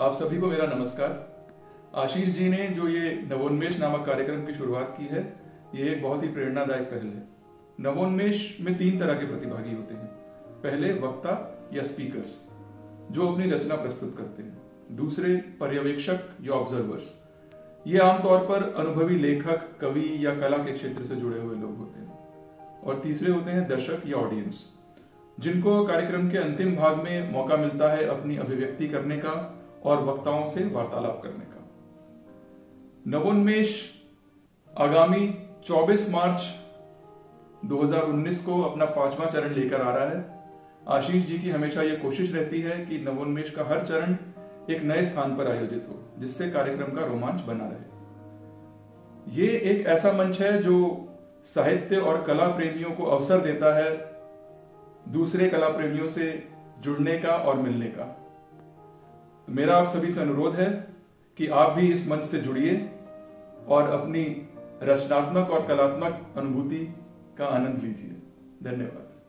आप सभी को मेरा नमस्कार। आशीष जी ने जो ये नवोन्मेष नामक कार्यक्रम की शुरुआत की है, ये एक बहुत ही प्रेरणादायक पहल है। नवोन्मेष में तीन तरह के प्रतिभागी होते हैं। पहले वक्ता या स्पीकर्स, जो अपनी रचना प्रस्तुत करते हैं। दूसरे पर्यवेक्षक या ऑब्जर्वर्स। ये आमतौर पर अनुभवी लेखक, कवि या कला के क्षेत्र से जुड़े हुए लोग होते हैं। और तीसरे होते हैं दर्शक या ऑडियंस, जिनको कार्यक्रम के अंतिम भाग में मौका मिलता है अपनी अभिव्यक्ति करने का और वक्ताओं से वार्तालाप करने का। नवोन्मेष आगामी 24 मार्च 2019 को अपना पांचवा चरण लेकर आ रहा है। आशीष जी की हमेशा यह कोशिश रहती है कि नवोन्मेष का हर चरण एक नए स्थान पर आयोजित हो, जिससे कार्यक्रम का रोमांच बना रहे। ये एक ऐसा मंच है जो साहित्य और कला प्रेमियों को अवसर देता है दूसरे कला प्रेमियों से जुड़ने का और मिलने का। मेरा आप सभी से अनुरोध है कि आप भी इस मंच से जुड़िए और अपनी रचनात्मक और कलात्मक अनुभूति का आनंद लीजिए। धन्यवाद।